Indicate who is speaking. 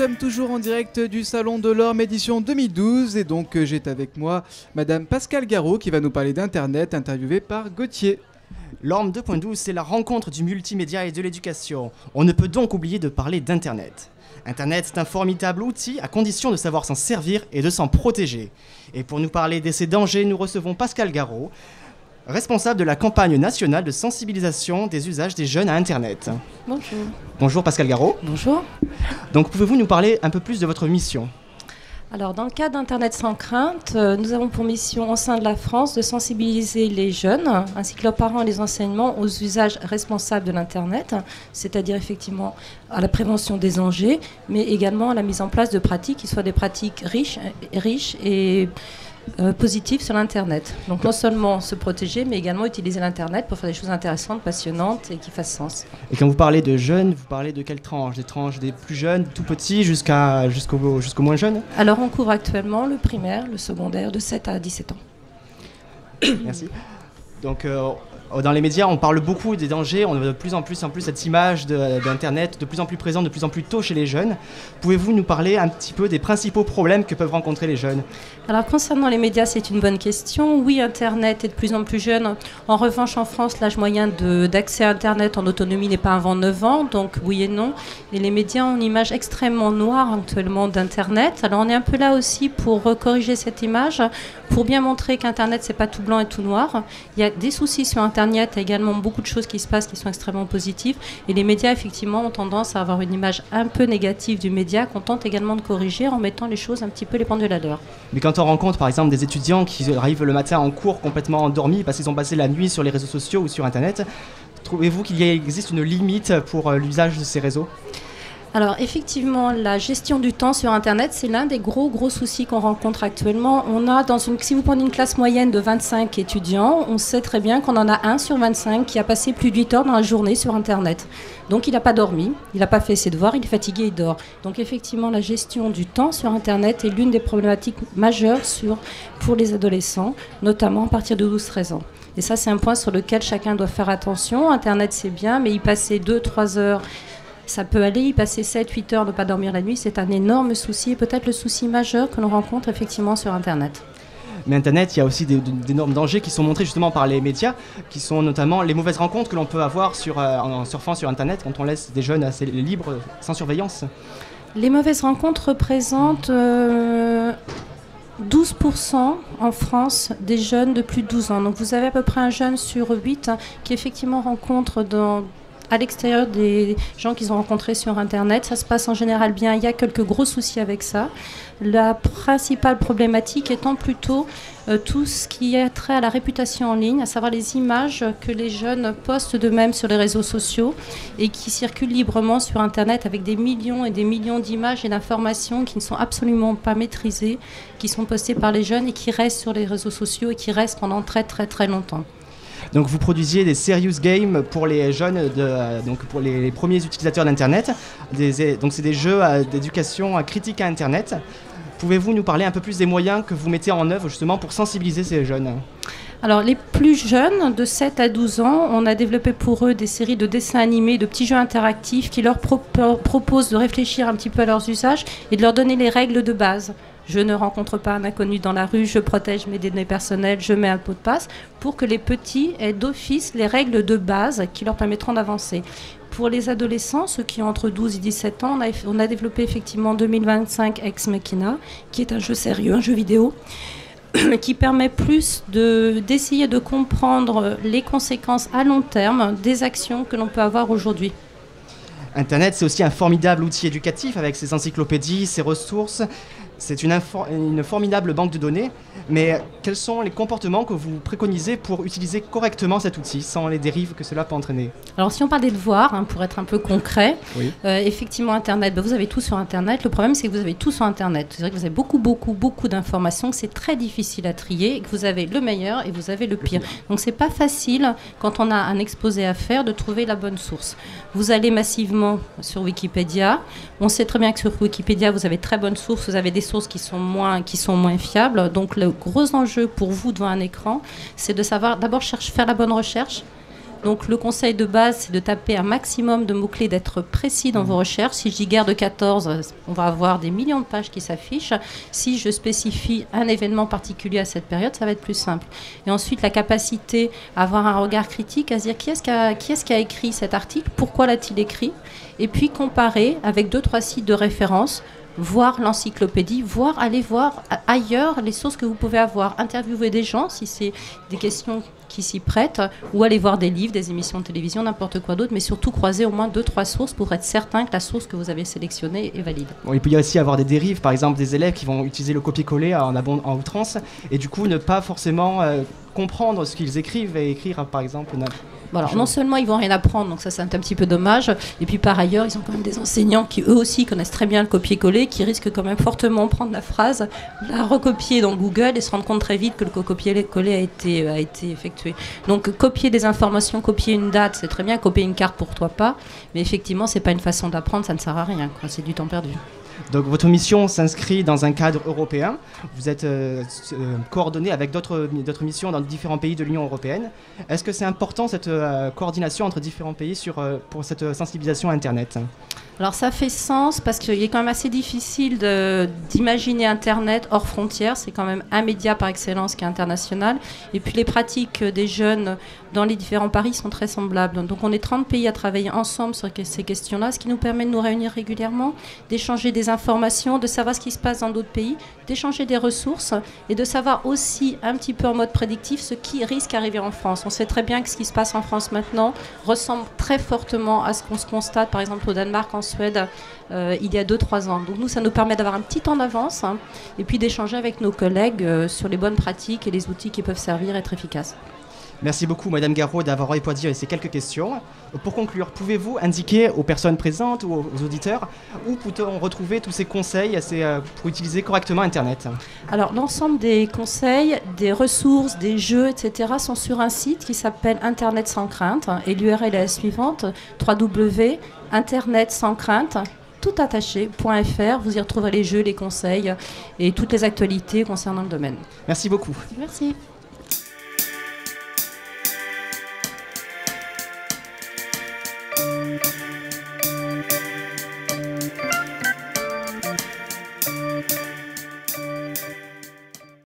Speaker 1: sommes toujours en direct du Salon de l'Orme édition 2012 et donc euh, j'ai avec moi Madame Pascal Garot qui va nous parler d'Internet interviewée par Gauthier.
Speaker 2: L'Orme 2.12, c'est la rencontre du multimédia et de l'éducation. On ne peut donc oublier de parler d'Internet. Internet, c'est un formidable outil à condition de savoir s'en servir et de s'en protéger. Et pour nous parler de ces dangers, nous recevons Pascal Garot, responsable de la campagne nationale de sensibilisation des usages des jeunes à Internet.
Speaker 3: Bonjour.
Speaker 2: Bonjour Pascal Garot.
Speaker 3: Bonjour.
Speaker 2: Donc pouvez-vous nous parler un peu plus de votre mission?
Speaker 3: Alors, dans le cadre d'Internet sans crainte, euh, nous avons pour mission au sein de la France de sensibiliser les jeunes, ainsi que leurs parents et les enseignements, aux usages responsables de l'Internet, c'est-à-dire effectivement à la prévention des dangers, mais également à la mise en place de pratiques qui soient des pratiques riches, riches et euh, positif sur l'Internet. Donc non seulement se protéger, mais également utiliser l'Internet pour faire des choses intéressantes, passionnantes et qui fassent sens.
Speaker 2: Et quand vous parlez de jeunes, vous parlez de quelle tranche Des tranches des plus jeunes, tout petits, jusqu'à, jusqu'au, jusqu'au moins jeunes?
Speaker 3: Alors on couvre actuellement le primaire, le secondaire de 7 à 17 ans.
Speaker 2: Merci. Donc euh, euh, dans les médias, on parle beaucoup des dangers, on a de plus en plus, en plus cette image d'Internet de, plus en plus présente, de plus en plus tôt chez les jeunes. Pouvez-vous nous parler un petit peu des principaux problèmes que peuvent rencontrer les jeunes?
Speaker 3: Alors concernant les médias, c'est une bonne question. Oui, Internet est de plus en plus jeune. En revanche, en France, l'âge moyen d'accès à Internet en autonomie n'est pas avant 9 ans, donc oui et non. Et les médias ont une image extrêmement noire actuellement d'Internet. Alors on est un peu là aussi pour corriger cette image, pour bien montrer qu'Internet, c'est pas tout blanc et tout noir. Il y a des soucis sur Internet il y a également beaucoup de choses qui se passent qui sont extrêmement positives. Et les médias, effectivement, ont tendance à avoir une image un peu négative du média qu'on tente également de corriger en mettant les choses un petit peu les pendules à l'heure.
Speaker 2: Mais quand on rencontre, par exemple, des étudiants qui arrivent le matin en cours complètement endormis parce qu'ils ont passé la nuit sur les réseaux sociaux ou sur Internet, trouvez-vous qu'il existe une limite pour euh, l'usage de ces réseaux?
Speaker 3: Alors effectivement, la gestion du temps sur Internet, c'est l'un des gros gros soucis qu'on rencontre actuellement. On a dans une, si vous prenez une classe moyenne de 25 étudiants, on sait très bien qu'on en a un sur 25 qui a passé plus de 8 heures dans la journée sur Internet. Donc il n'a pas dormi, il n'a pas fait ses devoirs, il est fatigué, il dort. Donc effectivement, la gestion du temps sur Internet est l'une des problématiques majeures sur, pour les adolescents, notamment à partir de 12-13 ans. Et ça, c'est un point sur lequel chacun doit faire attention. Internet, c'est bien, mais y passer 2-3 heures ça peut aller, y passer 7-8 heures, ne pas dormir la nuit, c'est un énorme souci, et peut-être le souci majeur que l'on rencontre effectivement sur Internet.
Speaker 2: Mais Internet, il y a aussi d'énormes dangers qui sont montrés justement par les médias, qui sont notamment les mauvaises rencontres que l'on peut avoir sur, euh, en surfant sur Internet quand on laisse des jeunes assez libres, sans surveillance.
Speaker 3: Les mauvaises rencontres représentent 12% euh, en France des jeunes de plus de 12 ans. Donc vous avez à peu près un jeune sur 8 hein, qui effectivement rencontre dans à l'extérieur des gens qu'ils ont rencontrés sur Internet. Ça se passe en général bien. Il y a quelques gros soucis avec ça. La principale problématique étant plutôt euh, tout ce qui est trait à la réputation en ligne, à savoir les images que les jeunes postent d'eux-mêmes sur les réseaux sociaux et qui circulent librement sur Internet avec des millions et des millions d'images et d'informations qui ne sont absolument pas maîtrisées, qui sont postées par les jeunes et qui restent sur les réseaux sociaux et qui restent pendant très très très longtemps.
Speaker 2: Donc vous produisiez des serious games pour les jeunes, de, donc pour les, premiers utilisateurs d'Internet. donc c'est des jeux d'éducation critique à Internet. Pouvez-vous nous parler un peu plus des moyens que vous mettez en œuvre justement pour sensibiliser ces jeunes?
Speaker 3: Alors les plus jeunes, de 7 à 12 ans, on a développé pour eux des séries de dessins animés, de petits jeux interactifs qui leur proposent de réfléchir un petit peu à leurs usages et de leur donner les règles de base je ne rencontre pas un inconnu dans la rue, je protège mes données personnelles, je mets un pot de passe, pour que les petits aient d'office les règles de base qui leur permettront d'avancer. Pour les adolescents, ceux qui ont entre 12 et 17 ans, on a, développé effectivement en 2025 Ex Machina, qui est un jeu sérieux, un jeu vidéo qui permet plus d'essayer de comprendre les conséquences à long terme des actions que l'on peut avoir aujourd'hui.
Speaker 2: Internet, c'est aussi un formidable outil éducatif avec ses encyclopédies, ses ressources. C'est une, une, formidable banque de données, mais quels sont les comportements que vous préconisez pour utiliser correctement cet outil, sans les dérives que cela peut entraîner
Speaker 3: Alors si on parle des devoirs, hein, pour être un peu concret, euh, effectivement Internet, ben, vous avez tout sur Internet. Le problème c'est que vous avez tout sur Internet. C'est vrai que vous avez beaucoup, beaucoup, beaucoup d'informations, que c'est très difficile à trier, et que vous avez le meilleur et vous avez le pire. Donc c'est pas facile, quand on a un exposé à faire, de trouver la bonne source. Vous allez massivement sur Wikipédia. On sait très bien que sur Wikipédia, vous avez très bonnes sources, vous avez des sources qui sont moins, qui sont moins fiables. Donc le gros enjeu pour vous devant un écran, c'est de savoir d'abord faire la bonne recherche, Donc le conseil de base, c'est de taper un maximum de mots-clés, d'être précis dans vos recherches. Si je dis guerre de 14, on va avoir des millions de pages qui s'affichent. Si je spécifie un événement particulier à cette période, ça va être plus simple. Et ensuite, la capacité à avoir un regard critique, à se dire qui est-ce qui a, qui est qui a écrit cet article, pourquoi l'a-t-il écrit, et puis comparer avec deux, trois sites de référence voir l'encyclopédie, voir, aller voir ailleurs les sources que vous pouvez avoir, interviewer des gens si c'est des questions qui s'y prêtent, ou aller voir des livres, des émissions de télévision, n'importe quoi d'autre, mais surtout croiser au moins deux, trois sources pour être certain que la source que vous avez sélectionnée est valide.
Speaker 2: Bon, il peut y aussi avoir des dérives, par exemple des élèves qui vont utiliser le copier-coller en, outrance, et du coup ne pas forcément euh, comprendre ce qu'ils écrivent et écrire, par exemple,
Speaker 3: non seulement ils vont rien apprendre, donc ça c'est un, petit peu dommage, et puis par ailleurs ils ont quand même des enseignants qui eux aussi connaissent très bien le copier-coller, qui risquent quand même fortement de prendre la phrase, la recopier dans Google et se rendre compte très vite que le copier-coller a été, a été effectué. Donc copier des informations, copier une date, c'est très bien, copier une carte pour toi pas, mais effectivement c'est pas une façon d'apprendre, ça ne sert à rien, c'est du temps perdu.
Speaker 2: Donc votre mission s'inscrit dans un cadre européen. Vous êtes euh, euh, coordonné avec d'autres missions dans différents pays de l'Union européenne. Est-ce que c'est important cette euh, coordination entre différents pays sur, pour cette sensibilisation à Internet?
Speaker 3: Alors ça fait sens parce qu'il est quand même assez difficile d'imaginer Internet hors frontières. C'est quand même un média par excellence qui est international. Et puis les pratiques des jeunes dans les différents paris sont très semblables. Donc on est 30 pays à travailler ensemble sur ces questions-là, ce qui nous permet de nous réunir régulièrement, d'échanger des informations, de savoir ce qui se passe dans d'autres pays, d'échanger des ressources et de savoir aussi un petit peu en mode prédictif ce qui risque d'arriver en France. On sait très bien que ce qui se passe en France maintenant ressemble très fortement à ce qu'on se constate par exemple au Danemark, en Suède, euh, il y a 2-3 ans. Donc nous, ça nous permet d'avoir un petit temps d'avance hein, et puis d'échanger avec nos collègues euh, sur les bonnes pratiques et les outils qui peuvent servir et être efficaces.
Speaker 2: Merci beaucoup, Madame Garraud, d'avoir répondu à ces quelques questions. Pour conclure, pouvez-vous indiquer aux personnes présentes ou aux auditeurs où peut-on retrouver tous ces conseils euh, pour utiliser correctement Internet?
Speaker 3: Alors, l'ensemble des conseils, des ressources, des jeux, etc., sont sur un site qui s'appelle Internet sans crainte. Et l'URL est la suivante www.internet sans crainte toutattaché.fr. Vous y retrouverez les jeux, les conseils et toutes les actualités concernant le domaine.
Speaker 2: Merci beaucoup.
Speaker 3: Merci.